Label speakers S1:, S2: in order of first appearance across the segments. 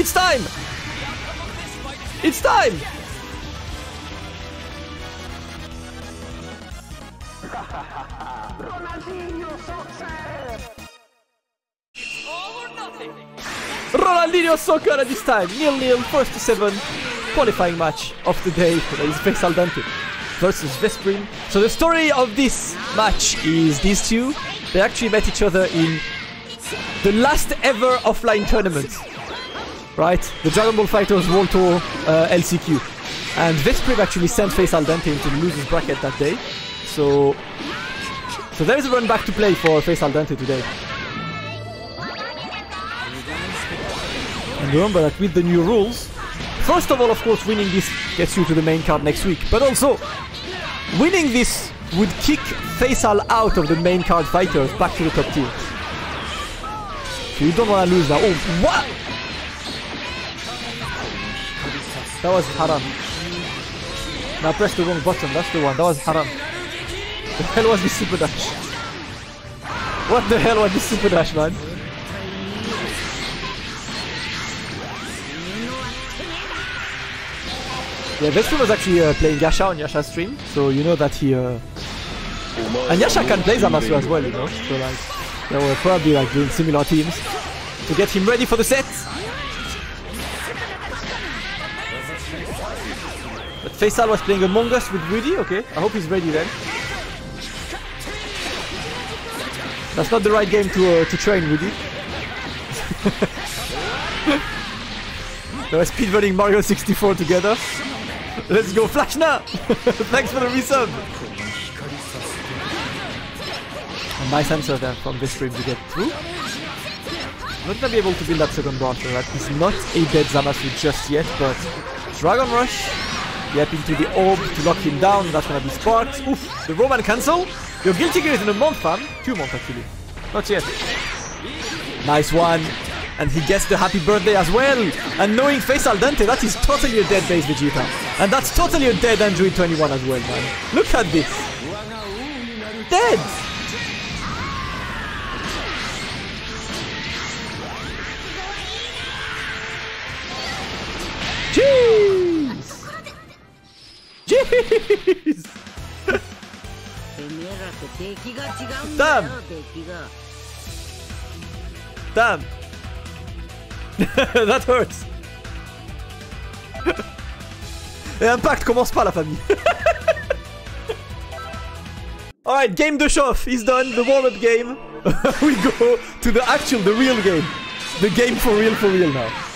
S1: It's time! It's time! Ronaldinho Soccer at this time. Nil nil, first to seven. Qualifying match of the day. Is Faisal Dante versus Vesprim. So the story of this match is these two. They actually met each other in the last ever offline tournament. Right? The Dragon Ball Fighters World Tour uh, LCQ. And Vesprim actually sent Faisal Dante into the losers bracket that day. So so there is a run back to play for Faisal Dante today. And remember that with the new rules, first of all, of course, winning this gets you to the main card next week. But also, winning this would kick Faisal out of the main card fighters back to the top tier. So you don't want to lose now. Oh, what? That was haram. Now press the wrong button. That's the one. That was haram. The hell was this super dash? What the hell was this super dash, man? Yeah, Vesper was actually uh, playing Yasha on Yasha's stream, so you know that he... Uh... And Yasha can play Zamasu as well, you know? So like, they were probably like doing similar teams to get him ready for the set. But Faisal was playing Among Us with Rudy, okay? I hope he's ready then. That's not the right game to, uh, to train, Rudy. they were speedrunning Mario 64 together. Let's go, Flash now! Thanks for the resub! A nice answer there from this stream to get through. Not gonna be able to build that second branch, that is not a dead Zamasu just yet, but Dragon Rush, yep, into the orb to lock him down, that's gonna be sparks. Oof, the Roman cancel. Your Guilty Gear is in a month, fam. Two months actually. Not yet. Nice one. And he gets the happy birthday as well. And knowing Faisal Dante, that is totally a dead base Vegeta. And that's totally a dead Android 21 as well, man. Look at this. Dead. Jeez. Jeez. Damn. Damn. That hurts. Et Impact commence pas la famille. Alright, game de chauffe is done, the warm-up game. we go to the actual, the real game. The game for real, for real now.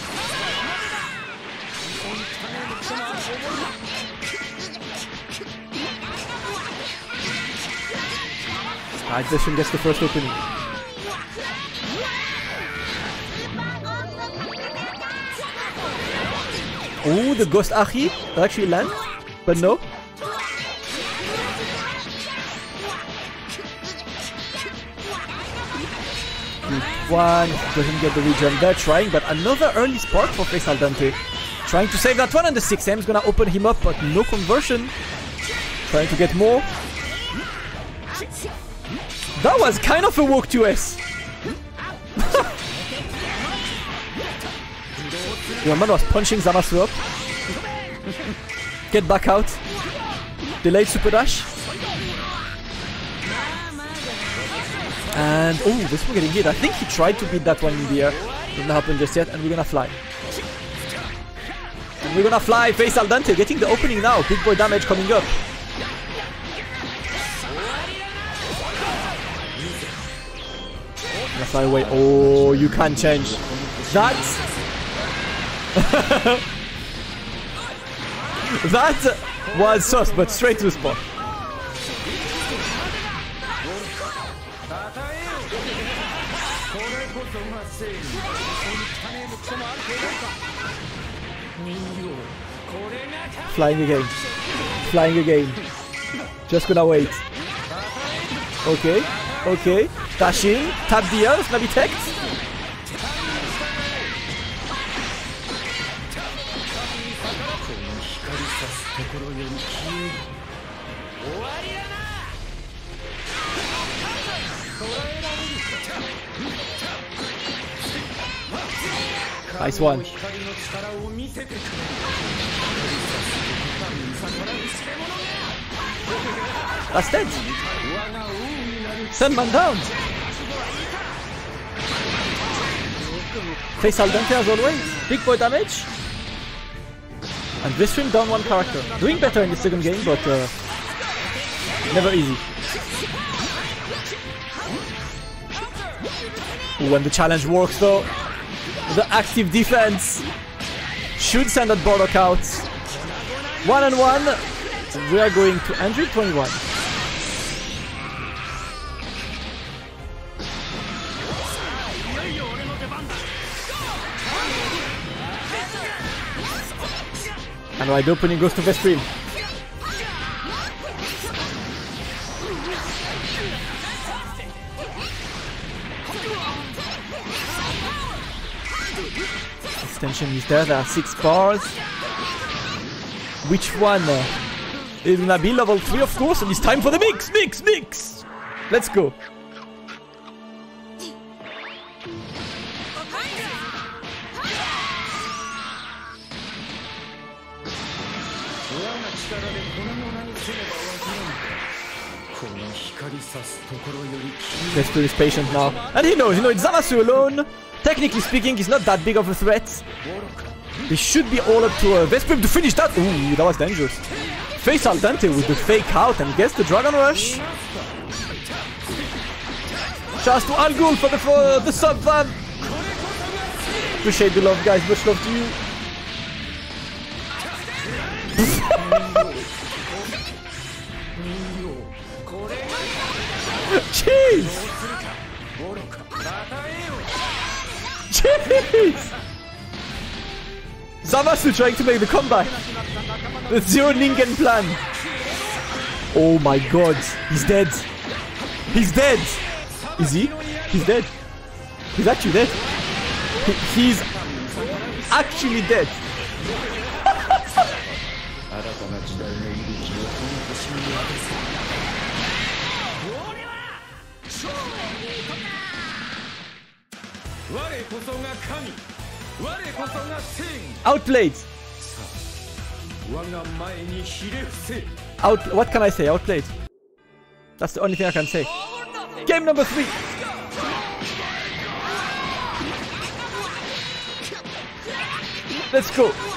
S1: Alright, Zeshin gets the first opening. Oh, the Ghost Achi actually land, but no. One, doesn't get the regen. They're trying, but another early spark for Faisal Dante. Trying to save that one, and the 6M is gonna open him up, but no conversion. Trying to get more. That was kind of a walk to S. Your man was punching Zamasu up. Get back out. Delayed super dash. And oh, this one getting hit. I think he tried to beat that one in the air. Didn't happen just yet, and we're gonna fly. And we're gonna fly. Faisal Dante getting the opening now. Big boy damage coming up. Gonna fly. Oh, you can't change. That that was sus, but straight to the spot. Flying again. Flying again. Just gonna wait. Okay. Okay. Air. Be teched. Nice one. That's dead. Send man down. Faisal Dante as always. Big boy damage. And Vesprim down one character. Doing better in the second game, but uh, never easy. When the challenge works though, the active defense should send that Bardock out. One and one. We are going to 121. And wide opening goes to Vesprim. Extension is there, there are six bars. Which one? Is gonna be level 3 of course, and it's time for the mix, mix, mix! Let's go. Vesper is patient now. And he knows, you know, it's Zamasu alone. Technically speaking, he's not that big of a threat. They should be all up to uh, Vesprim to finish that. Ooh, that was dangerous. Faisal Dante with the fake out and gets the Dragon Rush. Shouts to Al for the, for the sub van. Appreciate the love, guys. Much love to you. Jeez! Jeez! Zamasu trying to make the comeback. The Zero Ningen plan. Oh my god. He's dead. He's dead. Is he? He's dead. He's actually dead. He, he's actually dead. Outplayed. Out. What can I say? Outplayed. That's the only thing I can say. Game number three. Let's go.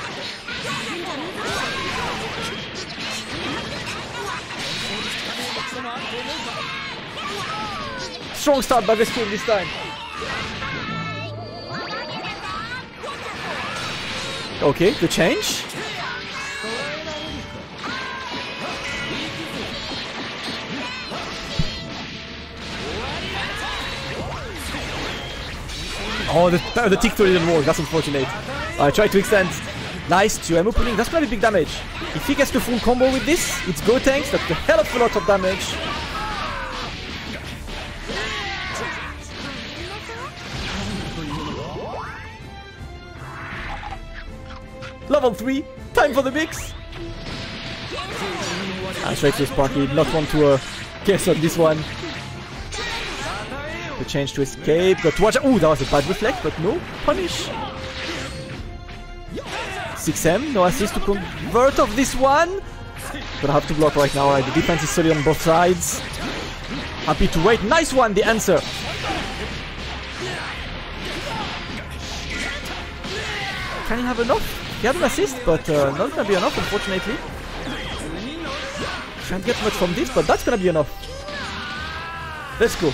S1: Strong start by this team this time. Okay, the change. Oh, the, the tick didn't work. That's unfortunate. I tried to extend. Nice, 2M opening. That's be big damage. If he gets the full combo with this, it's Gotenks. That's a hell of a lot of damage. Level 3. Time for the mix. Ah, straight to Sparky. Not want to uh, guess on this one. The change to escape. Got to watch. Ooh, that was a bad reflect, but no punish. 6M, no assist to convert of this one. Gonna have to block right now. Right? The defense is solid on both sides. Happy to wait. Nice one, the answer. Can he have enough? He had an assist, but uh, not gonna be enough, unfortunately. Can't get much from this, but that's gonna be enough. Let's go.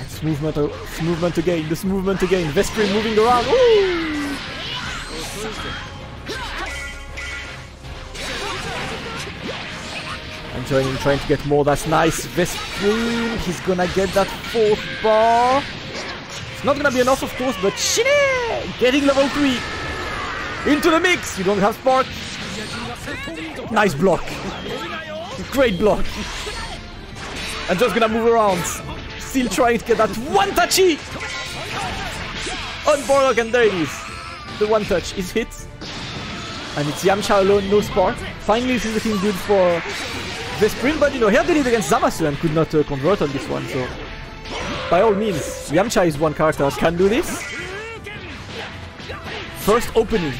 S1: It's movement, it's movement again, this movement again. Vesprim moving around. Ooh! Trying to get more. That's nice. Vesprim, he's gonna get that fourth bar. It's not gonna be enough, of course, but Shine getting level 3 into the mix. You don't have spark. Nice block. Great block. And just gonna move around. Still trying to get that one touchy on Bardock, and there it is. the one touch is hit. And it's Yamcha alone, no spark. Finally, this is looking good for Vesprim, but you know, he had the lead against Zamasu and could not uh, convert on this one, so... By all means, Yamcha is one character that can do this. First opening.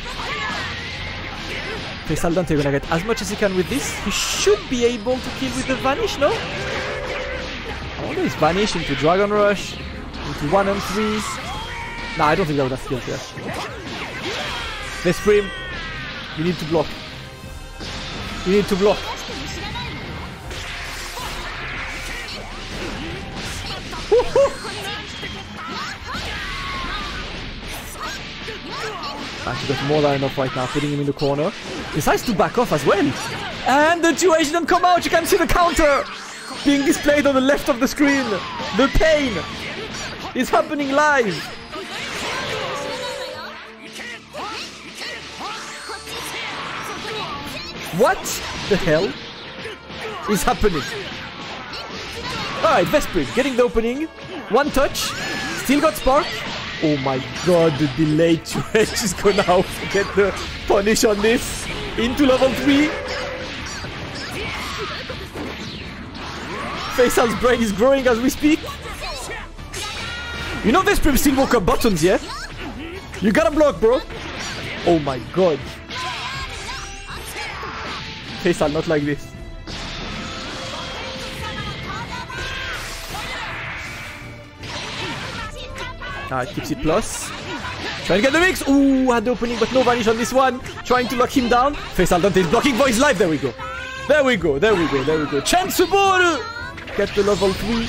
S1: Faisal Dante gonna get as much as he can with this. He should be able to kill with the Vanish, no? Always Vanish into Dragon Rush, into 1 and 3. Nah, I don't think that would have killed here. Vesprim, you need to block. You need to block. Actually got more than enough right now, putting him in the corner. Decides to back off as well. And the two Asian come out, you can see the counter being displayed on the left of the screen. The pain is happening live. What the hell is happening? Alright, Vesprim getting the opening. One touch. Still got Spark. Oh my god, the delayed Edge is gonna get the punish on this. Into level 3. Faisal's brain is growing as we speak. You know Vesprim still woke up buttons, yeah? You gotta block, bro. Oh my god. Faisal, not like this. Ah, it keeps it plus. Trying to get the mix. Ooh, had the opening, but no vanish on this one. Trying to lock him down. Faisal Dante is blocking for his life. There we go. There we go. There we go. There we go. Chance ball. Get the level 3.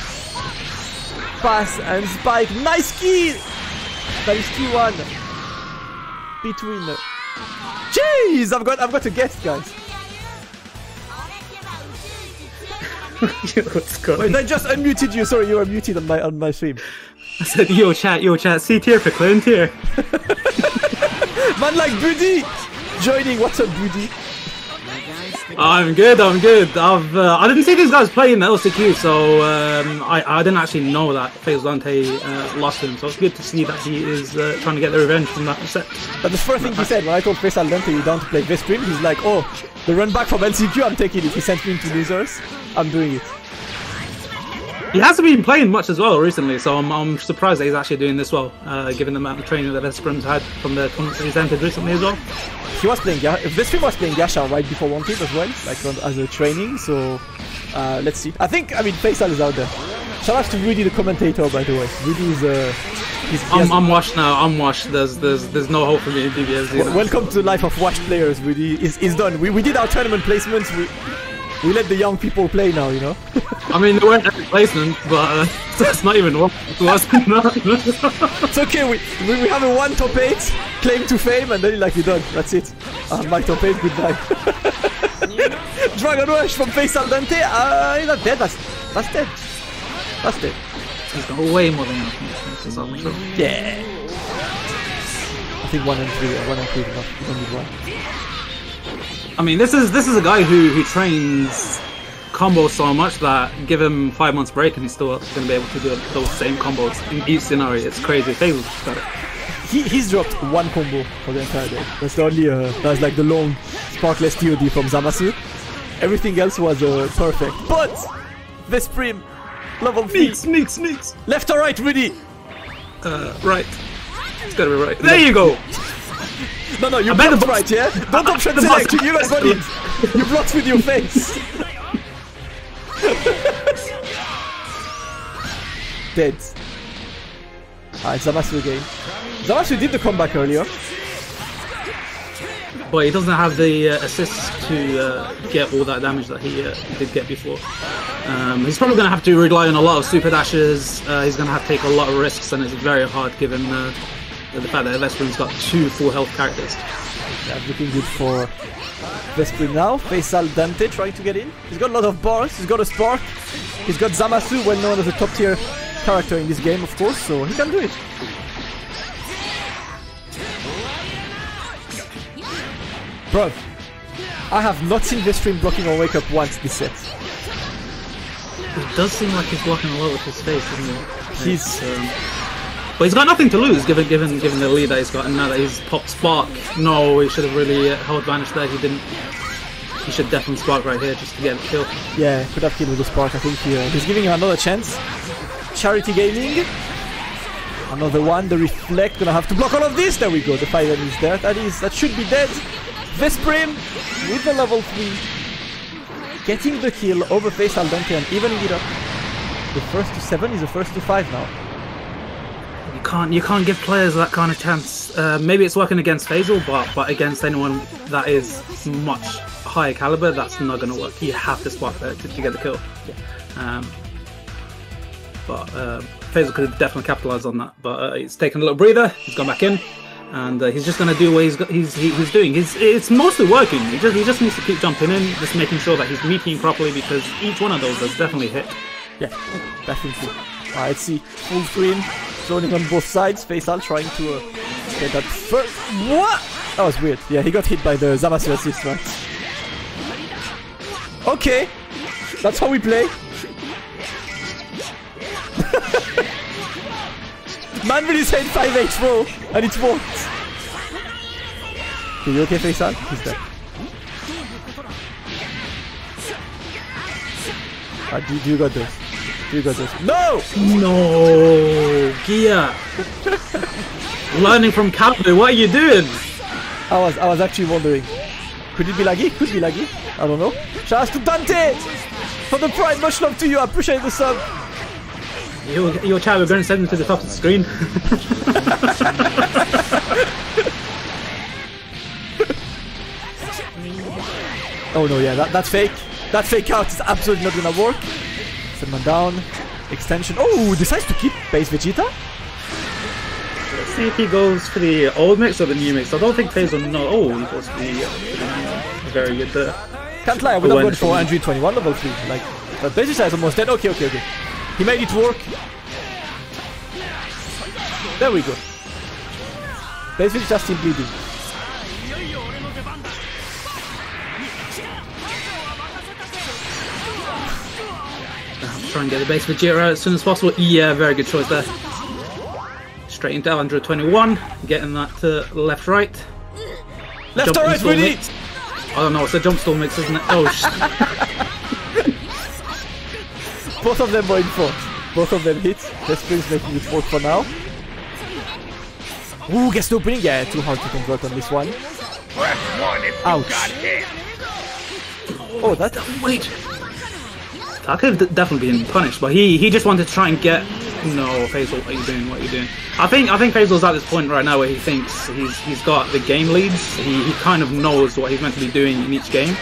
S1: Pass and spike. Nice key. That is key one. Between. Jeez, I've got, I've got a guess, guys.
S2: What's going
S1: Wait, I just unmuted you. Sorry, you were muted on my on my stream.
S2: I said, yo, chat, yo, chat, C tier for clown tier.
S1: Man like Buddy joining. What's up, Buddy?
S2: I'm good, I'm good. I've uh, I didn't see these guys playing the LCQ, so um, I, I didn't actually know that FaZe Dante uh, lost him. So it's good to see that he is uh, trying to get the revenge from that set.
S1: But the first thing he said when I told Faisal Dante you down to play Vesprim, he's like, oh, the run back from LCQ, I'm taking it. He sent me into losers. I'm doing it.
S2: He hasn't been playing much as well recently, so I'm, I'm surprised that he's actually doing this well, uh, given the amount of training that Vesprim's had from the tournaments that he's entered recently as well.
S1: He was playing Vesprim was playing Gasha right before Wanted as well, like as a training. So uh, let's see. I think I mean Faisal is out there. Shout out to Rudy, the commentator, by the way. Rudy is uh, he's,
S2: I'm,
S1: has-
S2: I'm washed now. I'm washed. There's there's there's no hope for me in DBS. know.
S1: Welcome to the life of watch players, Rudy. It's, it's done. We, we did our tournament placements. We, we let the young people play now, you know.
S2: I mean, they weren't a replacement, but uh, that's not even what was.
S1: It's okay. We, we we have a one top eight claim to fame, and then you're like you're done. That's it. Uh, my top eight. Goodbye. Dragon Rush from Faisal Dante. Uh, he's not dead. That's that's dead. That's dead.
S2: He's got way more than enough. This I'm sure.
S1: Yeah. I think one and three. One and three is enough. You don't need one.
S2: I mean, this is this is a guy who who trains combos so much that give him five months break and he's still going to be able to do those same combos in each scenario. It's crazy. Fazel's got it.
S1: He, he's dropped one combo for the entire day. That's the only, uh, that's like the long sparkless TOD from Zamasu. Everything else was uh, perfect. But, Vesprim, level 3.
S2: Mix, mix, mix.
S1: Left or right, Rudy?
S2: Uh, right. It's gotta be right. There you go.
S1: No, no, you
S2: I bet the
S1: blocked right, yeah? Don't
S2: I-
S1: option
S2: the
S1: select,
S2: box-
S1: you don't got it. You blocked with your face. Dead. Alright, Zamasu again. Zamasu did the comeback earlier.
S2: But he doesn't have the uh, assist to uh, get all that damage that he uh, did get before. Um, he's probably going to have to rely on a lot of super dashes. Uh, he's going to have to take a lot of risks, and it's very hard given uh, the fact that Vesprim's got two full health characters.
S1: Yeah, looking good for Vesprim now. Faisal Dante trying to get in. He's got a lot of bars. He's got a spark. He's got Zamasu, well known as a top tier character in this game, of course, so he can do it. Bro, I have not seen Vesprim blocking or wake up once this set.
S2: It does seem like he's blocking a lot with his face, doesn't it?
S1: He's-
S2: um, But he's got nothing to lose, given given given the lead that he's got, and now that he's popped Spark. No, he should have really held advantage there. He didn't. He should definitely Spark right here just to get the kill.
S1: Yeah, could have killed with the spark. I think he, uh, he's giving him another chance. Charity Gaming. Another one. The reflect gonna have to block all of this. There we go. The fire is there. That is that should be dead. Vesprim with the level three, getting the kill over Faisal Dante and evening it up. The first to seven is the first to five now.
S2: You can't you can't give players that kind of chance. Uh, maybe it's working against Faisal, but but against anyone that is much higher caliber, that's not going to work. You have to spark there to, to get the kill. Um, but uh, Faisal could have definitely capitalized on that. But uh, he's taken a little breather. He's gone back in, and uh, he's just going to do what he's got, he's he, he's doing. He's it's mostly working. He just he just needs to keep jumping in, just making sure that he's meeting properly because each one of those has definitely hit.
S1: Yeah, definitely. Alright, see, full screen, zoning on both sides. Faisal trying to uh, get that first. What? That was weird. Yeah, he got hit by the Zamasu assist, right? Okay, that's how we play. Man really said 5 roll, and it worked. Okay, you okay, Faisal? He's dead. Uh, do, do you got this? You got this? No!
S2: No, Gia. Learning from Cowboy, what are you doing?
S1: I was I was actually wondering. Could it be laggy? Could it be laggy. I don't know. Shout out to Dante! For the pride, much love to you. I appreciate the sub.
S2: Your, your child, we're going to send him to the top of the screen.
S1: Oh no, yeah, that, that's fake. That fake out is absolutely not gonna work. Send man down. Extension. Oh, decides to keep base Vegeta?
S2: Let's see if he goes for the old mix or the new mix. I don't think Phase will know. Oh, he goes for the, uh, for the new. Very good there.
S1: Can't lie, I would have gone for Android 21 level 3. Like, but Vegeta is almost dead. Okay, okay, okay. He made it work. There we go. Base Vegeta still bleeding.
S2: Try and get the base for Jira as soon as possible. Yeah, very good choice there. Straight into 121, getting that to left right.
S1: Left
S2: Jump
S1: or right,
S2: install
S1: really?
S2: I don't know, it's a jump stall mix, isn't it? Oh,
S1: Both of them were in front. Both of them hit. Vesprim's making it work for now. Ooh, gets the opening. Yeah, too hard to convert on this one. Ouch. Oh, that.
S2: wait. That could have definitely been punished, but he he just wanted to try and get. No, Faisal, what are you doing? What are you doing? I think I think Faisal's at this point right now where he thinks he's he's got the game leads. He, he kind of knows what he's meant to be doing in each game,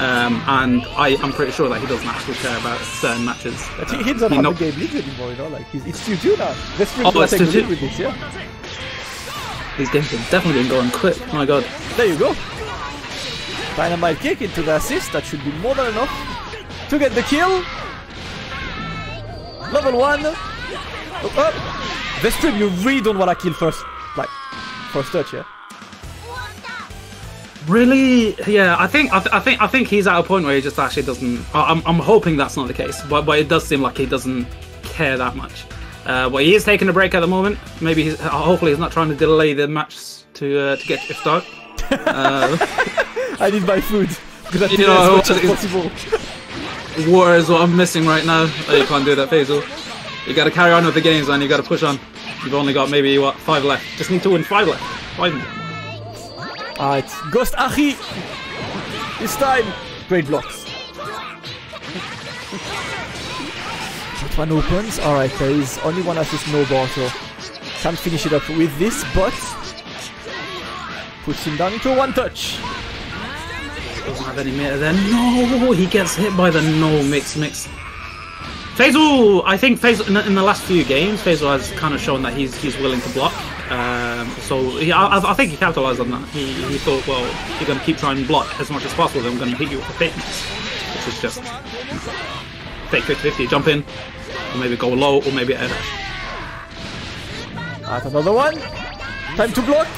S2: um, and I I'm pretty sure that he doesn't actually care about certain matches.
S1: But he,
S2: Uh,
S1: he doesn't
S2: he
S1: have the game leads anymore, you know? Like, he's, it's 2 2 now. Vesprim's
S2: Oh,
S1: gonna
S2: it's 2-2.
S1: with this, yeah?
S2: These games have definitely been going quick. Oh my god.
S1: There you go. Dynamite kick into the assist. That should be more than enough to get the kill. Level 1. Oh, oh. Vesprim, you really don't want to kill first. Like, first touch, yeah?
S2: Really? Yeah, I think I, th- I think I think he's at a point where he just actually doesn't. I- I'm I'm hoping that's not the case, but but it does seem like he doesn't care that much. Uh, but he is taking a break at the moment. Maybe he's hopefully he's not trying to delay the match to uh, to get shift out.
S1: I need my food. Gonna
S2: You
S1: do
S2: know,
S1: as much as possible.
S2: Water is what I'm missing right now. Oh, you can't do that, Faisal. You got to carry on with the games, man. You got to push on. You've only got maybe what five left. Just need to win five left. Five. Ah,
S1: Alright, Ghost Achi! This time, great blocks. That one opens. Alright, there is only one assist, no so can't finish it up with this, but puts him down into one touch.
S2: Doesn't have any meter then. No, he gets hit by the no mix mix. Faisal, I think Faisal in the, in the last few games, Faisal has kind of shown that he's he's willing to block. Um, so he, I, I think he capitalized on that. He, he thought, well, you're going to keep trying to block as much as possible. Then I'm going to hit you with a fake mix, which is just fake 50-50. Jump in, or maybe go low, or maybe air dash.
S1: Alright, another one. Time to block.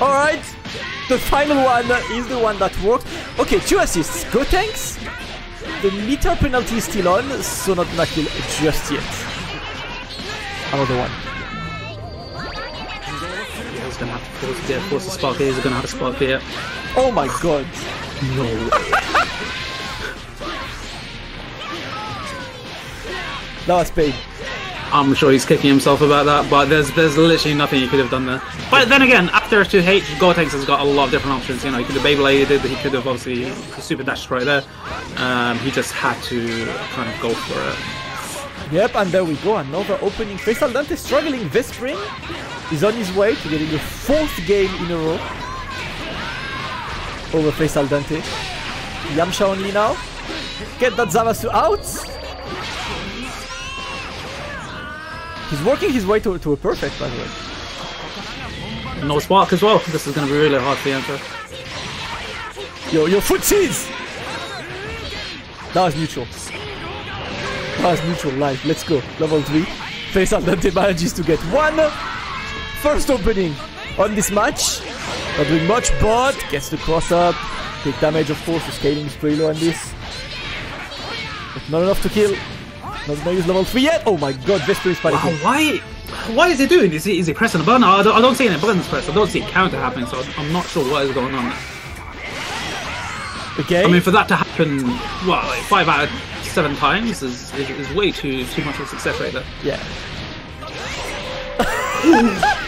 S1: Alright, the final one is the one that worked. Okay, two assists. Gotenks. The meter penalty is still on, so not gonna kill just yet. Another one.
S2: Yeah, he's gonna have to force, yeah, force a spark here. He's gonna have a spark here.
S1: Oh my god.
S2: No way.
S1: That was pain.
S2: I'm sure he's kicking himself about that, but there's there's literally nothing he could have done there. But then again, after 2H, Gotenks has got a lot of different options. You know, he could have Beybladed, he could have obviously super dashed right there. Um, he just had to kind of go for it.
S1: Yep, and there we go. Another opening. Faisal Dante struggling this spring. He's on his way to getting a fourth game in a row over Faisal Dante. Yamcha only now. Get that Zamasu out. He's working his way to, to a perfect, by the way.
S2: No spark as well. This is going to be really hard for Yamcha.
S1: Yo, your footsies! That was neutral. That was neutral live. Let's go. Level 3. Faisal Dante manages to get one first opening on this match. Not doing much, but gets the cross up. Take damage, of course. The scaling is pretty low on this. But not enough to kill. Not gonna use level 3 yet. Oh my god, Vesper is
S2: Wow,
S1: panicking.
S2: why? Why is he doing? Is he, is he pressing a button? I don't, I don't see any buttons pressed. I don't see a counter happening, so I'm not sure what is going on.
S1: Okay.
S2: I mean, for that to happen, well, like five out of seven times is, is, is way too too much of a success rate there.
S1: Yeah.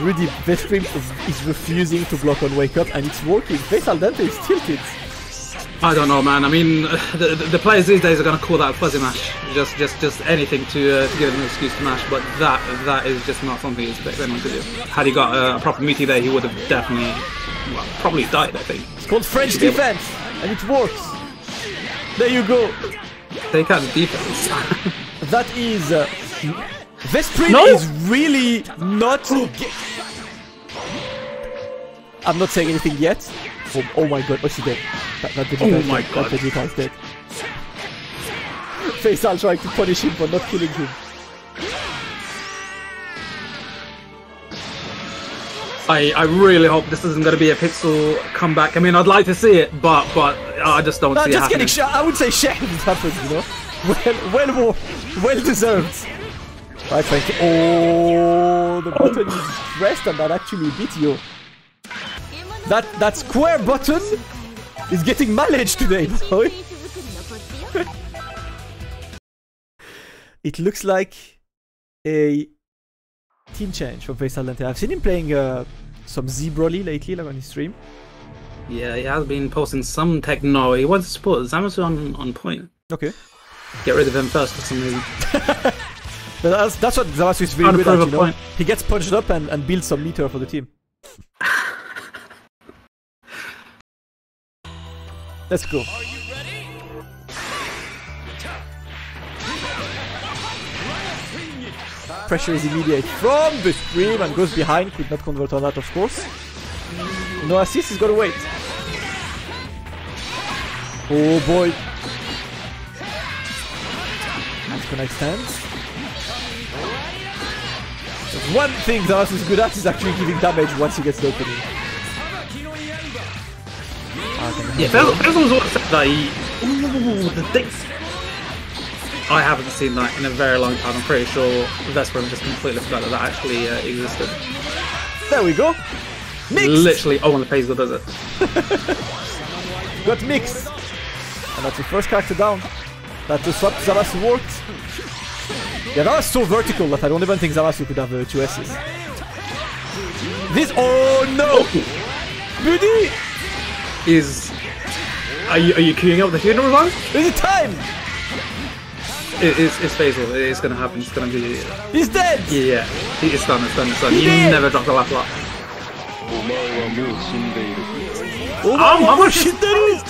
S1: Rudy Vesprim is, is refusing to block on Wake Up and it's working. Face Dante is tilted.
S2: I don't know, man. I mean, the, the, the players these days are going to call that a fuzzy mash, just just just anything to, uh, to give him an excuse to mash. But that that is just not something you expect anyone to do. Had he got uh, a proper meaty there, he would have definitely, well, probably died. I think.
S1: It's called French defense and it works. There you go.
S2: Take out the defense.
S1: That is. Uh, Vesprim
S2: No!
S1: is really not. I'm not saying anything yet. Oh, oh my god, oh she's dead. That, that Vegeta
S2: Oh my. God.
S1: That Vegeta is dead. Faisal trying to punish him for not killing him.
S2: I, I really hope this isn't going to be a pixel comeback. I mean, I'd like to see it, but but I just don't
S1: No,
S2: see it
S1: just
S2: happening.
S1: getting shot. I would say shame it happened, you know. Well, well, more, well deserved. Right, thank you. Oh, the button is pressed and that actually beat you. That that square button is getting mileage today, boy. it looks like a team change from Faisal Dante. I've seen him playing uh, some Z Broly lately, like on his stream.
S2: Yeah, he has been posting some techno. He wants to put Zamasu on, on point.
S1: Okay.
S2: Get rid of him first for some reason.
S1: That's, that's what Zamasu is really good at, you know?
S2: point.
S1: He gets punched up and, and builds some meter for the team. Let's go. Pressure is immediate from the stream and goes behind. Could not convert on that, of course. No assist, he's gotta wait. Oh boy. Nice connect stands. One thing Zamasu is good at is actually giving damage once he gets the opening. Ah,
S2: Yeah, was what said that he. Ooh, the things. I haven't seen that in a very long time. I'm pretty sure Vesprim just completely forgot that that actually uh, existed.
S1: There we go. Mixed.
S2: Literally, oh, when the face Faisal does it.
S1: Got mixed. And that's the first character down. That the swap Zamasu worked. Yeah, that was so vertical that I don't even think Zamasu could have uh, two S's. This. Oh no! Buddy!
S2: Is. Are you, are you queuing up the funeral run?
S1: Is it time?
S2: It, it's, it's Faisal. It's gonna happen. It's gonna be.
S1: He's dead!
S2: Yeah, he it's done. It's done. It's done.
S1: He
S2: He never dropped a lap lot.
S1: Oh
S2: I'm- I'm actually-
S1: is!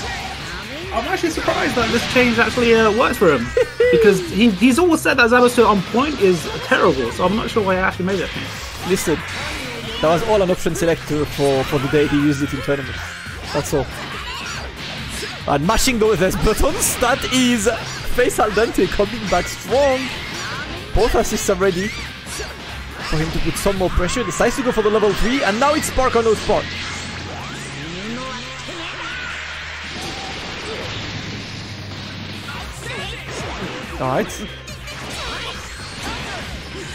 S2: I'm actually surprised that this change actually uh, works for him because he, he's always said that Zamasu on point is terrible. So I'm not sure why he actually made that change.
S1: Listen, that was all an option selector for, for the day he used it in tournaments. That's all. And mashing those buttons, that is Faisal Dante coming back strong. Both assists are ready for him to put some more pressure. Decides to go for the level 3, and now it's Spark or no Spark. Alright.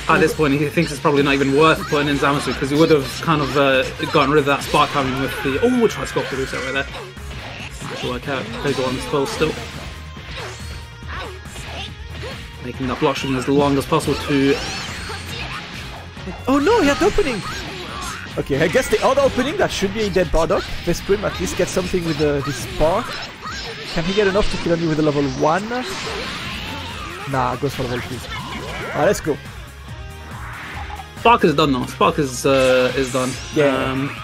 S2: At this point he thinks it's probably not even worth putting in Zamasu because he would have kind of uh, gotten rid of that spark coming with the oh we try the reset right there. That should work out. Plays on spell still. Making that block as long as possible to
S1: Oh no, he had the opening! Okay, I guess the other opening, that should be a dead Bardock. Vesprim at least gets something with the, the spark. Can he get enough to kill me with a level 1? Nah, goes for level 2. Alright, let's go.
S2: Spark is done now. Spark is uh, is done.
S1: Yeah.
S2: Um,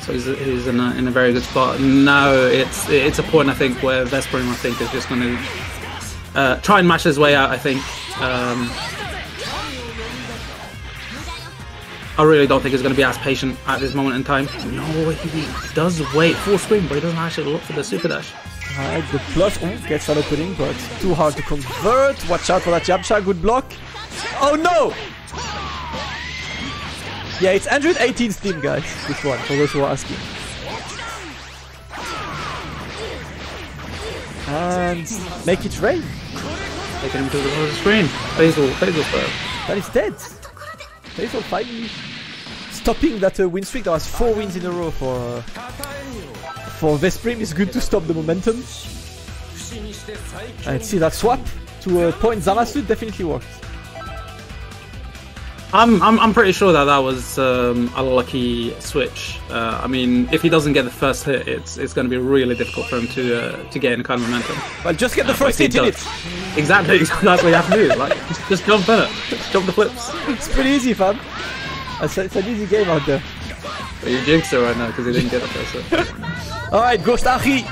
S2: so he's, he's in, a, in a very good spot. Now it's it's a point I think where Vesprim I think is just going to uh, try and mash his way out. I think. Um, I really don't think he's going to be as patient at this moment in time. No, he does wait full screen, but he doesn't actually look for the super dash.
S1: Alright, the plus oh, gets that opening, but too hard to convert. Watch out for that Yamcha, good block. Oh no! Yeah, it's Android 18 Steam, guys. This one, for those who are asking. And make it rain.
S2: Taking him to the screen. Basil, Basil throw.
S1: That is dead. Basil finally stopping that uh, win streak. That was four wins in a row for uh, for Vesprim. It's good to stop the momentum. And see that swap to uh, point Zamasu definitely worked.
S2: I'm, I'm, I'm pretty sure that that was um, a lucky switch. Uh, I mean, if he doesn't get the first hit, it's it's going to be really difficult for him to uh, to get any kind of momentum.
S1: Well, just get the
S2: Uh,
S1: first hit it.
S2: Exactly, that's what you have to do. Like, just, just jump in it, just jump the flips.
S1: It's pretty easy, fam. It's, it's an easy game out there.
S2: But you jinxed it right now because he didn't get the first hit.
S1: Alright, Ghost Achi.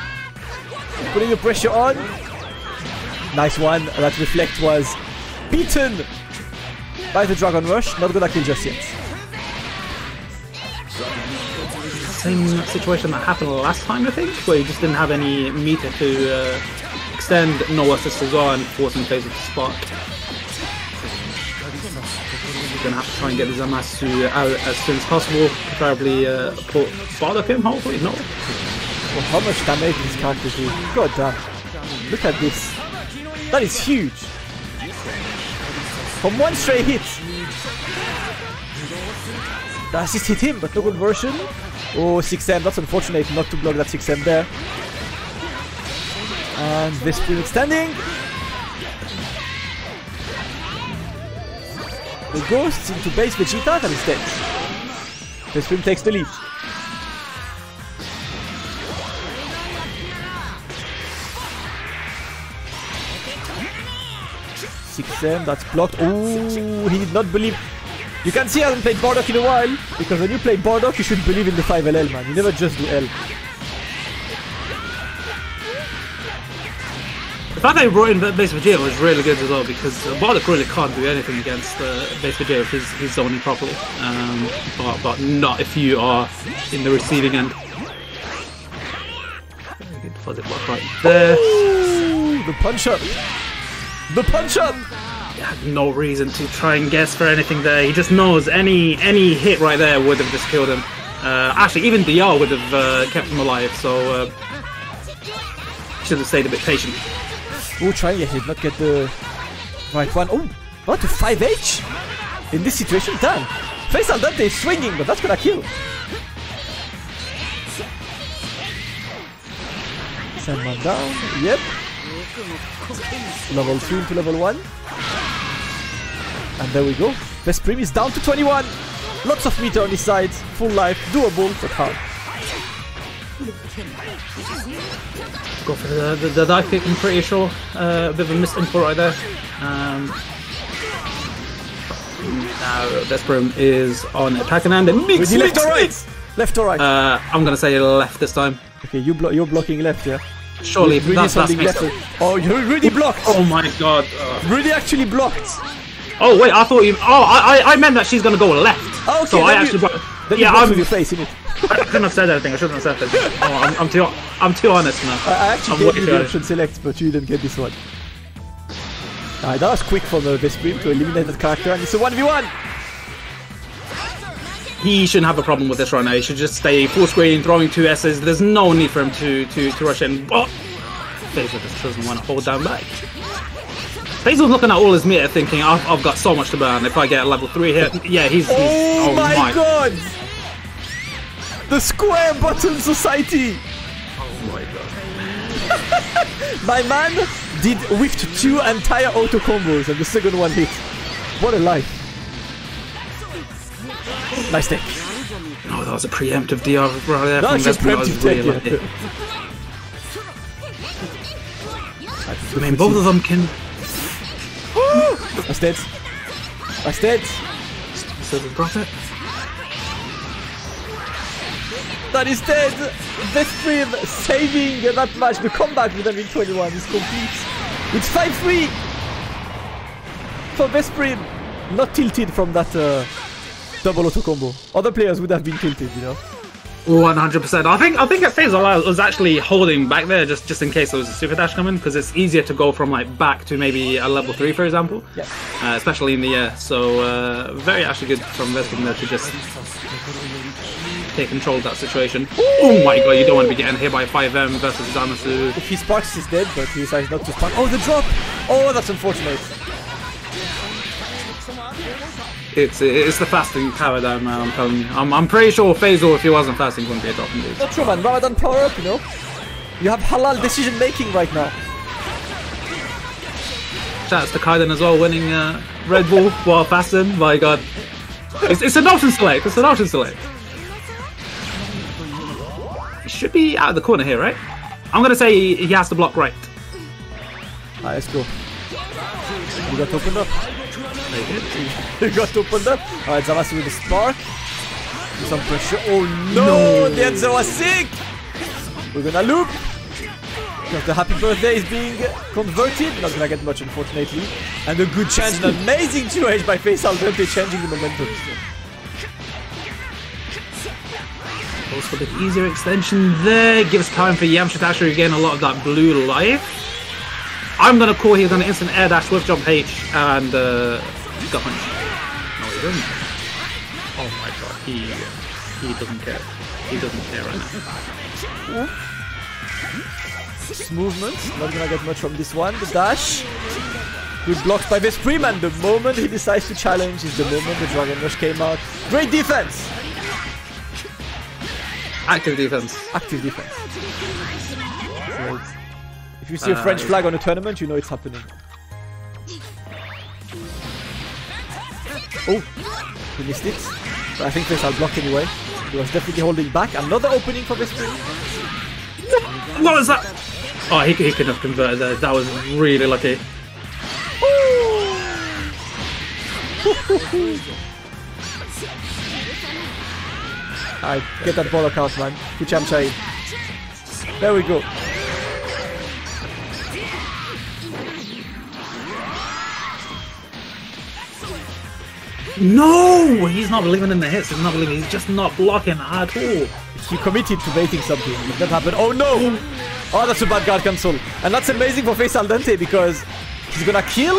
S1: Putting the pressure on. Nice one. That reflect was beaten by the Dragon Rush. Not gonna kill just yet.
S2: Same situation that happened last time, I think, where he just didn't have any meter to uh, extend no assist as well and force him phase with the spot. Gonna have to try and get the Zamasu out as soon as possible. Preferably uh, put Bardock in, hopefully. No.
S1: Well, how much damage this character do? God damn. Look at this. That is huge. From one straight hit. The assist hit him, but no conversion. Oh, 6M. That's unfortunate not to block that 6M there. And this spring extending. The ghost into base Vegeta that is dead. This spring takes the lead. Six M, that's blocked. Oh, he did not believe. You can see I haven't played Bardock in a while because when you play Bardock, you should believe in the 5LL, man. You never just do L.
S2: The fact that he brought in Base Vegeta was really good as well because uh, Bardock really can't do anything against uh, Base Vegeta if he's, he's zoning properly. Um, but, but not if you are in the receiving end. Very good fuzzy block right there.
S1: Ooh, the punch up. The punch up.
S2: He had no reason to try and guess for anything there. He just knows any any hit right there would have just killed him. Uh, actually, even DR would have uh, kept him alive. So uh, should have stayed a bit patient.
S1: Oh, trying it, did not get the right one. Oh, what a 5H in this situation. Damn. Face Al Dante is swinging, but that's gonna kill. Sandman down. Yep. Level 2 into level 1. And there we go. Vesprim is down to 21. Lots of meter on his side. Full life. Doable, but hard.
S2: Go for the, the, the dive kick, I'm pretty sure. Uh, a bit of a missed info right there. Um, now, Vesprim is on attacking hand and mix,
S1: Is he left
S2: mix,
S1: or right?
S2: mix.
S1: Left or right?
S2: Uh, I'm gonna say left this time.
S1: okay, you blo you're blocking left, yeah?
S2: Surely,
S1: Rudy
S2: that's, that's
S1: left.
S2: up.
S1: Oh, you really blocked.
S2: Oh my god. Uh,
S1: Rudy actually blocked.
S2: oh wait, I thought you. Oh, I, I, I meant that she's gonna go left.
S1: Oh, okay,
S2: so I
S1: you-
S2: actually. brought-
S1: Then
S2: yeah,
S1: you
S2: I'm,
S1: with your face, innit?
S2: I shouldn't have said anything. I shouldn't have said anything. Oh, I'm, I'm too. I'm too honest now.
S1: I, actually
S2: I'm
S1: gave you the
S2: honest.
S1: option select, but you didn't get this one. Alright, that was quick from uh, Vesprim to eliminate that character, and it's a 1v1!
S2: He shouldn't have a problem with this right now. He should just stay full screen, throwing two S's. There's no need for him to to, to rush in. Oh, Phaser just doesn't want to hold down back. Basil's looking at all his meter thinking, I've, I've got so much to burn. If I get a level 3 hit, yeah, he's... he's
S1: Oh, oh my, god! The Square Button Society!
S2: Oh my god.
S1: My man did whiffed two entire auto combos and the second one hit. What a life. Nice take.
S2: No, that was a preemptive DR right there.
S1: No, it's a
S2: Vesper. That
S1: preemptive
S2: really
S1: take,
S2: lucky. I mean, both of them can...
S1: That's dead. That's dead.
S2: So they drop it.
S1: That is dead. Vesprim saving that match. The comeback with Envy 21 is complete. It's 5-3 for Vesprim. Not tilted from that uh, double auto combo. Other players would have been tilted, you know.
S2: One hundred percent. I think I think at Phase I was actually holding back there just just in case there was a super dash coming because it's easier to go from like back to maybe a level three for example,
S1: Yeah.
S2: uh, especially in the air. So uh, very actually good from Vestin there to just take control of that situation. Oh my god, you don't want to be getting hit by 5M versus Zamasu.
S1: If he sparks, he's dead, but he decides not to spark. Oh, the drop! Oh, that's unfortunate.
S2: It's it's the fasting paradigm, man. I'm telling you. I'm, I'm pretty sure Faisal, if he wasn't fasting, wouldn't be a top indeed.
S1: Not true, man. Ramadan power up, you know. You have halal decision making right now.
S2: Shouts to Kaiden as well, winning uh, Red Bull while fasting. My god. It's, it's an option select. It's an option select. He should be out of the corner here, right? I'm gonna say he, he has to block right.
S1: Alright, let's go. You got opened up.
S2: Very good.
S1: You got opened up. Alright, Zamasu with the spark. Some pressure. Oh no! The answer was sick! We're gonna loop. Because the happy birthday is being converted. Not gonna get much, unfortunately. And a good change. An amazing 2H by Faisal Dante changing the momentum.
S2: Goes for the easier extension there. Gives time for Yamcha to actually regain a lot of that blue life. I'm gonna call he's gonna instant air dash with jump H and uh, gut punch. No, he doesn't. Oh my god, he he doesn't care. He doesn't care right now.
S1: movement. Not gonna get much from this one. The dash. Good blocks by Vesprim, and the moment he decides to challenge is the moment the Dragon Rush came out. Great defense!
S2: Active defense.
S1: Active defense. So if you see a
S2: Uh,
S1: French flag on a tournament, you know it's happening. Oh, he missed it. But I think this I'll block anyway. He was definitely holding back. Another opening for Vesprim.
S2: What was that? Oh, he, he could have converted there. That was really lucky.
S1: Alright, get that ball out, man. Put Yamcha in. There we go.
S2: No, he's not believing in the hits. He's not believing. He's just not blocking at all.
S1: He committed to baiting something. That happened, oh no! Oh, that's a bad guard cancel. And that's amazing for Faisal Dante because he's gonna kill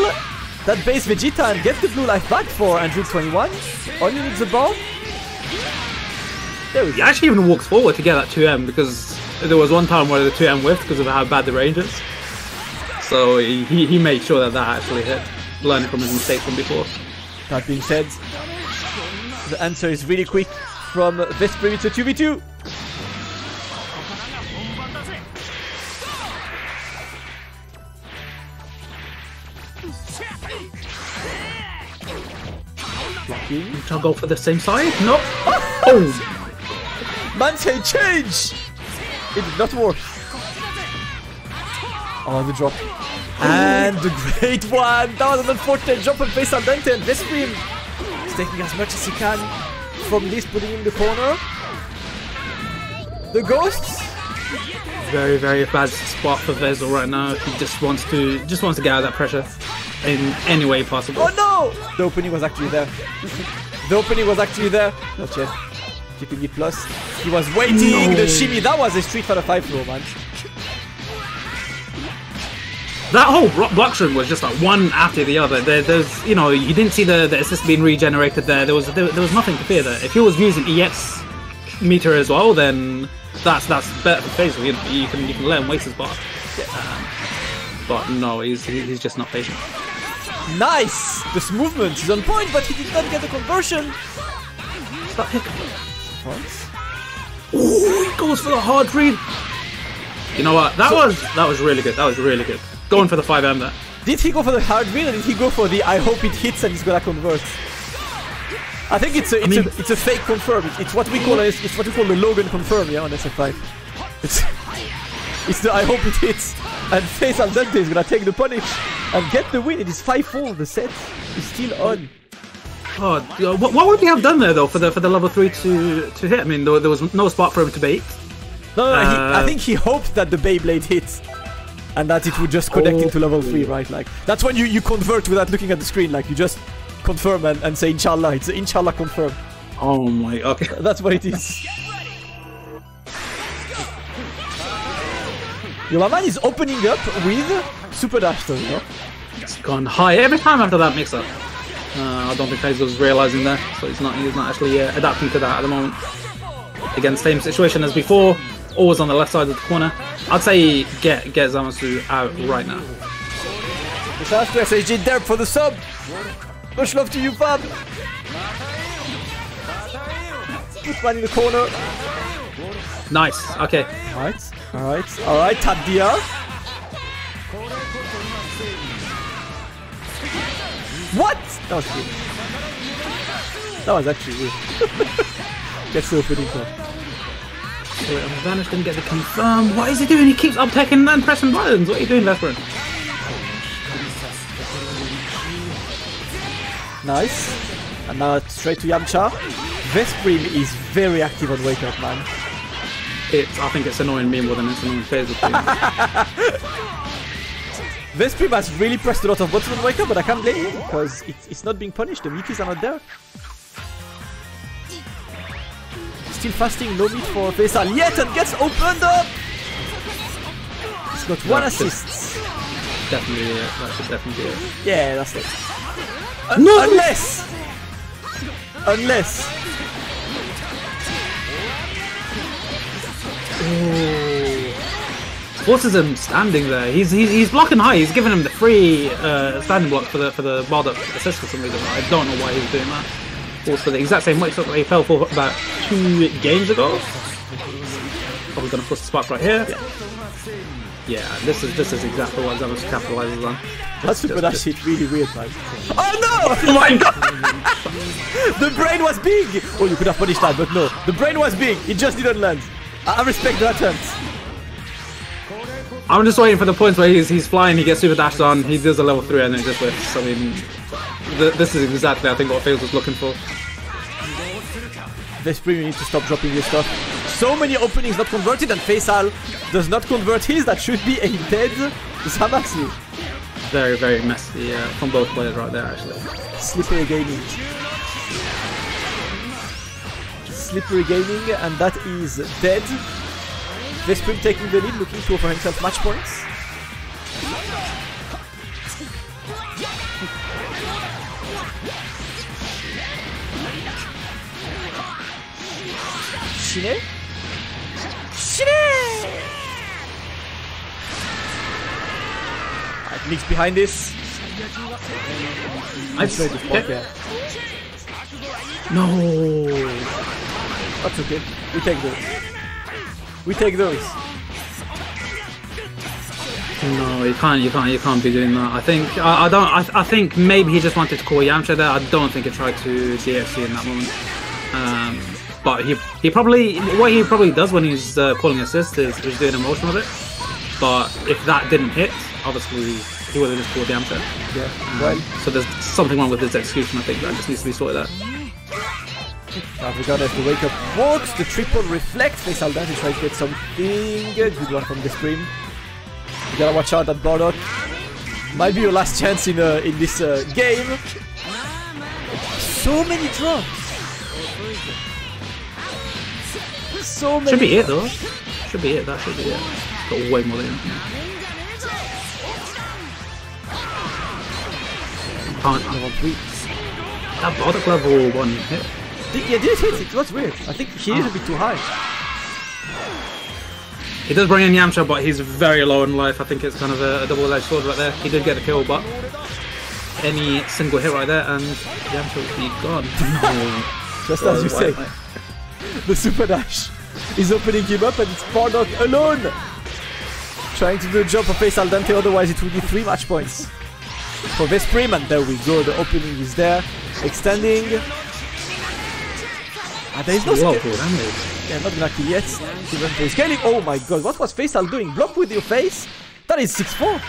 S1: that base Vegeta and get the blue life back for Android 21. All you need a bomb. There we
S2: He actually even walks forward to get that 2M because there was one time where the 2M whiffed because of how bad the range is. So he, he, he made sure that that actually hit, learning from his mistakes from before.
S1: That being said, the answer is really quick from. It's a 2v2. Blocking.
S2: Shall I go for the same side? No. Oh,
S1: Man say change! It did not work. Oh, the drop. And the great one! That was an unfortunate drop from Faisal Dante and Vesprim is taking as much as he can from this, putting him in the corner. The ghosts?
S2: very very bad spot for Vezel right now. He just wants to just wants to get out of that pressure in any way possible.
S1: Oh no! The opening was actually there. the opening was actually there. Not yet. Keeping it plus. He was waiting.
S2: No.
S1: The shimmy. That was a Street Fighter 5 throw, man.
S2: That whole blo- block string was just like one after the other. There, there's, you know, you didn't see the, the assist being regenerated there. There was there, there was nothing to fear there. If he was using EX meter as well, then that's that's better for Faisal. You, you can you can let him waste his bar. Um, but no, he's he's just not patient.
S1: Nice! This movement is on point, but he did not get the conversion.
S2: Hit.
S1: Once.
S2: Ooh, he goes for the hard read. You know what? That was that was really good. That was really good. Going for the 5M there.
S1: Did he go for the hard read or did he go for the I hope it hits and he's gonna convert? I think it's a it's
S2: mean-
S1: a it's a fake confirm. It's, it's what we call a, it's what we call the Logan confirm, yeah, on SF5. It's it's the I hope it hits. And Faisal Dante is gonna take the punish and get the win. It is 5-4. The set is still on.
S2: God, what, what would he have done there though for the for the level three to to hit? I mean, there, there was no spot for him to bait.
S1: No, no, he, I
S2: Uh,
S1: think he hoped that the Beyblade hits. And that it would just connect
S2: Oh.
S1: into level 3, right? Like That's when you, you convert without looking at the screen. Like you just confirm and, and say Inshallah. It's Inshallah confirm.
S2: Oh my. Okay.
S1: That's what it is. Yo, my man is opening up with Super Dash though, you know?
S2: It's gone high every time after that mix up. Uh, I don't think Kaizo's realizing that, so he's not he's not actually uh, adapting to that at the moment. Again, same situation as before, always on the left side of the corner. I'd say get get Zamasu out right now.
S1: To SHG Derp for the sub! Much love to you! Put one in the corner.
S2: Nice. Okay.
S1: Alright, alright, alright, DR. What? That was good. That was actually weird. Gets so pretty though.
S2: So, um, Vanish didn't get the confirm. What is he doing? He keeps up taking and pressing buttons. What are you doing, Vesperin?
S1: Nice. And now straight to Yamcha. Vesprim is very active on Wake Up, man.
S2: It's, I think it's annoying me more than it's annoying Phase.
S1: Vesprim has really pressed a lot of buttons on Wake Up, but I can't blame him because it's, it's not being punished. The Mikis are not there. Still fasting, no meat for Faisal yet and gets opened up! He's got one
S2: Yeah, it's
S1: assist.
S2: definitely, uh, that should definitely be it.
S1: Yeah, that's it.
S2: No!
S1: Unless! Unless!
S2: Forces him standing there. He's, he's he's blocking high. He's giving him the free uh, standing block for the for the balled up assist for some reason. I don't know why he was doing that. Also, the exact same weight that he fell for about two games ago. Oh, Probably gonna push the spot right here. Yeah, this is this is exactly what Zamus capitalizes on.
S1: That's super that
S2: just-
S1: shit really weird, man. Oh no!
S2: Oh my god!
S1: The brain was big! Oh, you could have punished that, but no. The brain was big, it just didn't land. I, I respect the attempt.
S2: I'm just waiting for the points where he's he's flying, he gets super dashed on, he does a level three, and then it just whiffs. I mean, th- this is exactly I think what Fields was looking for.
S1: Vesprim, you need to stop dropping your stuff. So many openings not converted, and Faisal does not convert his. That should be a dead Zamasu.
S2: Very very messy uh, from both players right there actually.
S1: Slippery gaming. Slippery gaming, and that is dead. Vesprim taking the lead, looking to offer himself match points. Shine? Shine! Alright, Nick's behind this.
S2: Nice.
S1: Very good spot,
S2: Okay.
S1: yeah.
S2: No.
S1: That's okay. We take those. We take those.
S2: No, you can't, you can't, you can't be doing that. I think, I, I don't, I, I think maybe he just wanted to call Yamcha there. I don't think he tried to DFC in that moment. Um, but he, he probably, what he probably does when he's uh, calling assist is, is doing a motion of it. But if that didn't hit, obviously he would have just called Yamcha.
S1: Yeah. Well,
S2: So there's something wrong with his execution. I think that just needs to be sorted out.
S1: now we got the wake up works. The triple reflect. Faisal Dante tries to get something. Good one from the screen. You gotta watch out that Bardock. Might be your last chance in uh, in this uh, game. So many drops. So many.
S2: Should be it though. Should be it. That should be it. Got way more than anything. Can't.
S1: Three.
S2: That Bardock level one hit.
S1: Did- Yeah, did it hit? It was weird. I think he is a bit too high.
S2: He does bring in Yamcha, but he's very low in life. I think it's kind of a, a double-edged sword right there. He did get the kill, but any single hit right there, and Yamcha would be gone. No.
S1: Just as you say. The super dash is opening him up and it's Bardock alone. Trying to do a job for Faisal Dante, otherwise it would be three match points. For Vesprim, and there we go, the opening is there. Extending. Ah, there is no
S2: damage.
S1: Yeah, not gonna kill yet. Scaling. Oh my god, what was Faisal doing? Block with your face? That is 6-4.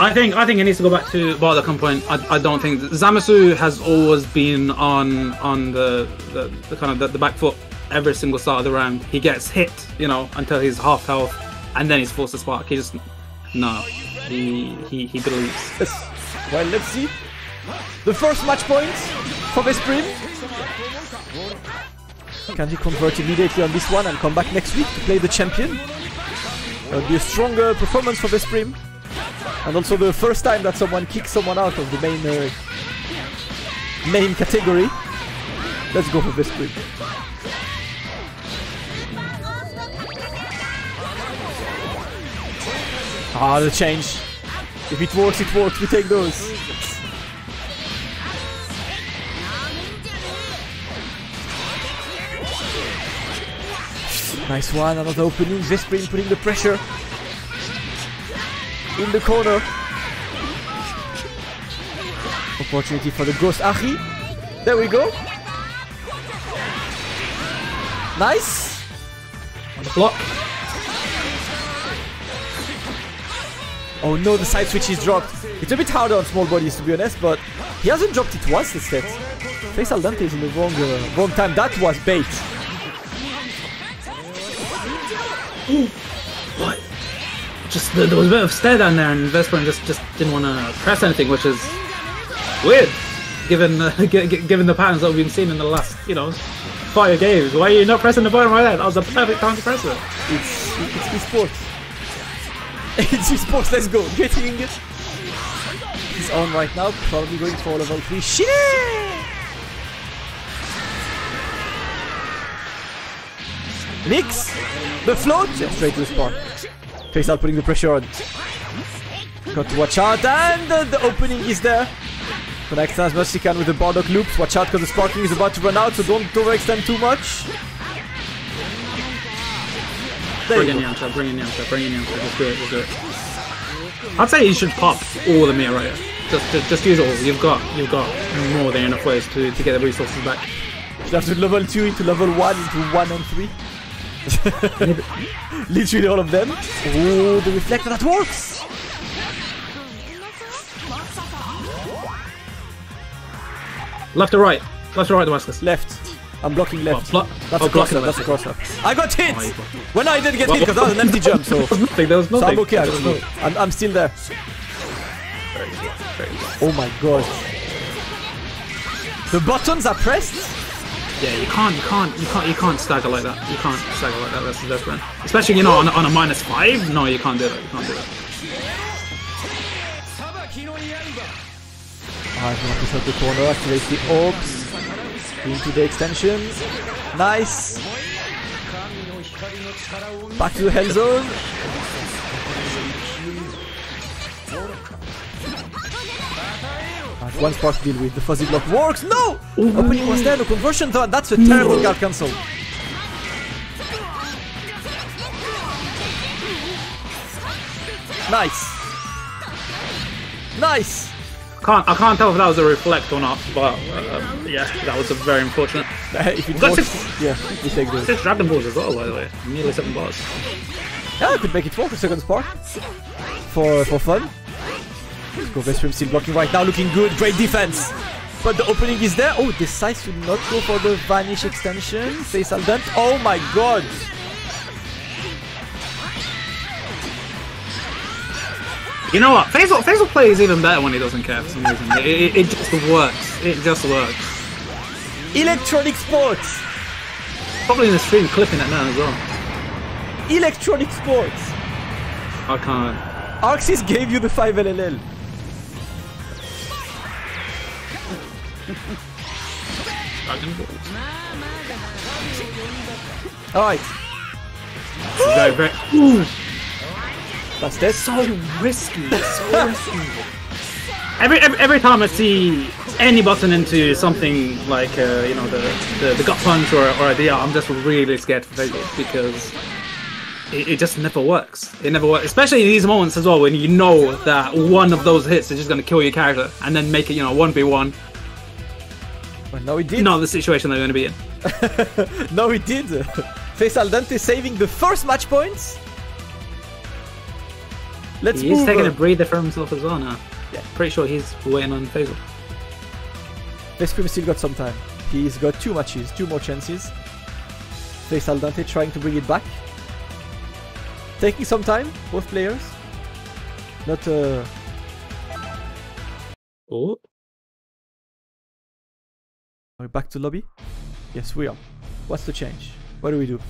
S2: I think I think it needs to go back to Bar at point. I, I don't think Zamasu has always been on on the the, the kind of the, the back foot every single start of the round. He gets hit, you know, until he's half health, and then he's forced to spark. He just no, he he he believes.
S1: Well, let's see. The first match point for Vesprim. Can he convert immediately on this one and come back next week to play the champion? That would be a stronger performance for Vesprim. And also the first time that someone kicks someone out of the main uh, main category. Let's go for Vesprim. Ah, the change. If it works, it works. We take those. Nice one, another opening. Vesprim putting the pressure in the corner. Opportunity for the Ghost Achi. There we go. Nice.
S2: On the block.
S1: Oh no, the side switch is dropped. It's a bit harder on small bodies to be honest, but he hasn't dropped it once instead. Faisal Dante is in the wrong, uh, wrong time. That was bait.
S2: What? Just there was a bit of stare down there, and Vesperin just just didn't want to press anything, which is weird, given uh, gi- gi- given the patterns that we've been seeing in the last you know five games. Why are you not pressing the button right there? That was a perfect time to press it.
S1: It's it's esports. It's esports. Let's go. Getting. He's on right now. Probably going for level three. Shit! Nix, the float. Yeah, straight to the spot. Face out, putting the pressure on. Got to watch out, and uh, the opening is there. Connect as much as you can with the Bardock loops. Watch out because the sparking is about to run out, so don't overextend too much. There
S2: Bring
S1: you
S2: in. Yamcha, bring in Yamcha, bring in Yamcha. Just do it, just do it. I'd say you should pop all the Mia. Just, just, just use all. You've got, you've got more than enough ways to, to get the resources back.
S1: You have to level 2 into level 1 into 1 and 3. Literally all of them. Oh, the reflector that works!
S2: Left or right? Left or right, Damascus?
S1: Left. I'm blocking left.
S2: What, blo-
S1: That's
S2: oh,
S1: a cross up,
S2: blocking
S1: that's a cross up. I got hit!
S2: Oh.
S1: Well, no, I didn't get hit because that was an empty jump, so,
S2: There was nothing. There was
S1: so
S2: nothing.
S1: I'm okay
S2: There was
S1: actually.
S2: nothing.
S1: I'm, I'm still there.
S2: Very good, very good.
S1: Oh my god. The buttons are pressed?
S2: Yeah, you can't, you can't, you can't, you can't stagger like that. You can't stagger like that. That's the best friend. Especially, you know, on, a- on a minus five. No, you can't do that. You can't do that.
S1: Ah, I'm gonna push out the corner, activate the orbs. Into the extension. Nice. Back to the hell zone. Alright, one spark to deal with. The fuzzy block works. No! Opening was there. The conversion though. That's a terrible guard cancel. Nice. Nice.
S2: Can't, I can't tell if that was a reflect or not. But um, yeah, that was a very unfortunate.
S1: if it
S2: Got six.
S1: yeah, take those.
S2: Six Dragon Balls as well, by the way. Nearly seven bars.
S1: Yeah, I could make it four for second spark. For for fun. Go Vesprim still blocking right now, looking good, great defense. But the opening is there. Oh, decides to not go for the vanish extension. Faisal Dante. Oh my god.
S2: You know what? Faisal, Faisal plays even better when he doesn't care for some reason. It, it, it just works. It just works.
S1: Electronic sports.
S2: Probably in the stream clipping it now as well.
S1: Electronic sports.
S2: I can't.
S1: Arxis gave you the 5 LLL.
S2: Dragon Balls.
S1: Alright,
S2: Very, very. Ooh,
S1: that's this.
S2: so risky. So risky. every, every every time I see any button into something like uh, you know the, the the gut punch or or a DR, I'm just really scared for Fatal because it, it just never works. It never works, especially in these moments as well when you know that one of those hits is just gonna kill your character and then make it you know one v one.
S1: Well, no, he did.
S2: You know the situation they're gonna be in.
S1: no, he did. Faisal Dante saving the first match points. Let's
S2: He's
S1: move.
S2: taking a breather for himself as well now. Yeah, pretty sure he's waiting on Faisal.
S1: Vesprim still got some time. He's got two matches, two more chances. Faisal Dante trying to bring it back. Taking some time, both players. Not uh
S2: Oh,
S1: are we back to lobby? Yes we are. What's the change? What do we do?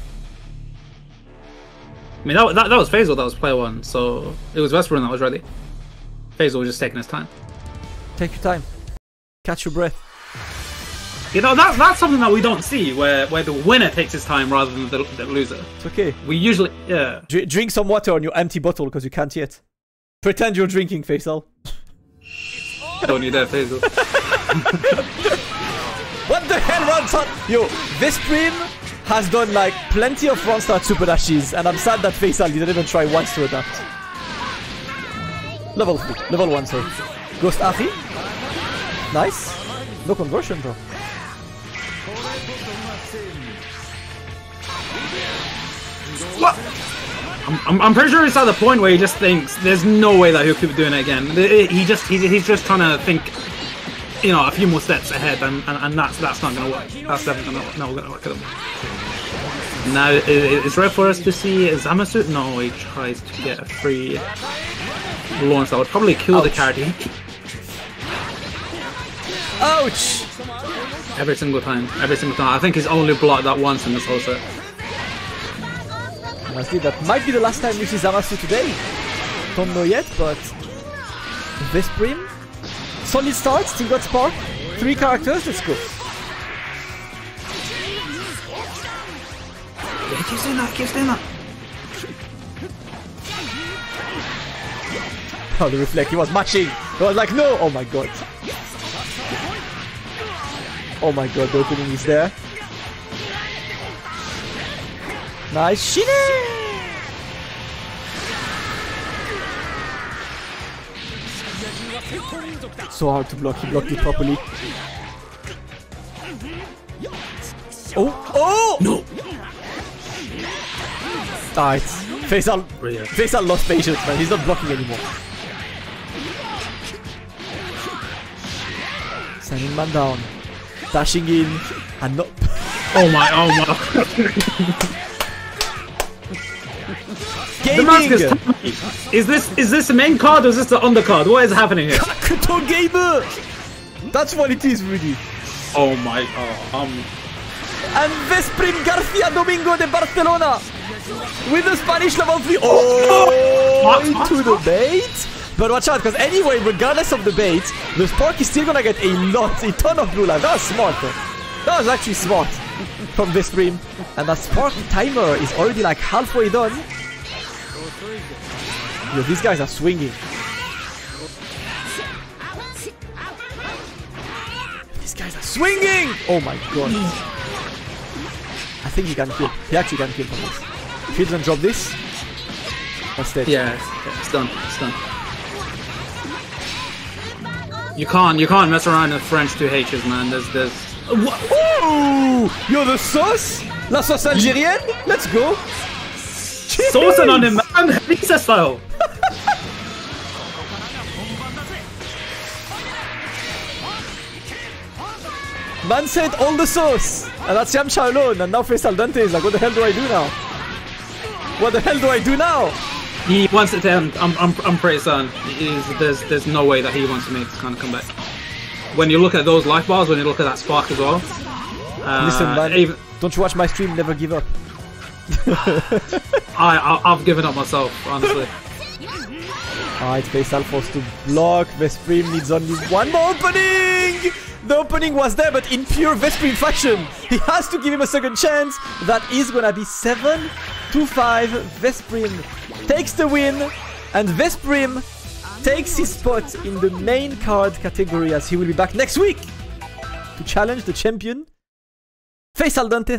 S2: I mean that, that that was Faisal that was player one, so it was Vesperin that was ready. Faisal was just taking his time.
S1: Take your time. Catch your breath.
S2: You know that's that's something that we don't see where where the winner takes his time rather than the, the loser.
S1: It's okay.
S2: We usually yeah.
S1: Dr- drink some water on your empty bottle because you can't yet. Pretend you're drinking, Faisal.
S2: Don't need that Faisal.
S1: What the hell, Ronstar? Yo, Vesprim has done like plenty of Ronstar super dashes, and I'm sad that Faisal didn't even try once to adapt. Level 3, level 1, sorry. Ghost Afi. Nice. No conversion though.
S2: What? I'm, I'm, I'm pretty sure it's at the point where he just thinks there's no way that he'll keep doing it again. He just he's, he's just trying to think, you know, a few more steps ahead, and, and, and that's that's not gonna work. That's definitely not, not gonna work at all. Now it's right for us to see Zamasu. No, he tries to get a free launch that would probably kill the character
S1: Ouch!
S2: every single time. Every single time. I think he's only blocked that once in this whole set.
S1: Honestly, that might be the last time we see Zamasu today. Don't know yet, but Vesprim. Solid start, still got Spark. Three characters, let's go.
S2: Yeah, he keeps doing that. He keeps doing that.
S1: Oh, the reflect, he was matching. He was like, no! Oh my god. Oh my god, the opening is there. Nice Shine! So hard to block, he blocked it properly. Oh! Oh!
S2: No.
S1: Alright. Faisal,
S2: Brilliant.
S1: Faisal lost patience, man. He's not blocking anymore. Sending man down. Dashing in. And not.
S2: Oh my. Oh my. The mask
S1: Gaming!
S2: is Is this is this the main card or is this the undercard? What is happening here?
S1: Kakuto Gamer! That's what it is, really.
S2: Oh my god. Um.
S1: And Vesprim Garcia Domingo de Barcelona! With the Spanish level 3. Oh!
S2: What?
S1: Into the bait! But watch out, because anyway, regardless of the bait, the Spark is still gonna get a lot, a ton of blue life. That was smart, though. That was actually smart from Vesprim. And the Spark timer is already like halfway done. Yo, these guys are swinging. These guys are swinging! Oh my god. I think he can kill. He actually can kill from this. If he doesn't drop this, that's dead.
S2: Yeah, it's, done. It's done. You can't you can't mess around with French two H's, man. There's there's.
S1: Ooh! Yo, the sauce? La sauce algérienne? Let's go!
S2: Saucing on him, man. Pizza style.
S1: Man said all the sauce! And that's Yamcha alone, and now Faisal Dante is like, what the hell do I do now? What the hell do I do now?
S2: He wants it to end. I'm I'm I'm pretty certain. There's there's no way that he wants me to make this kind of comeback. When you look at those life bars, when you look at that spark as well. Uh,
S1: Listen, man,
S2: even
S1: don't you watch my stream, never give up.
S2: I, I I've given up myself, honestly.
S1: Alright, Faisal forced to block. Vesprim needs only one more opening! The opening was there, but in pure Vesprim fashion. He has to give him a second chance. That is gonna be 7 to 5. Vesprim takes the win. And Vesprim takes his spot in the main card category as he will be back next week to challenge the champion. Faisal Dante.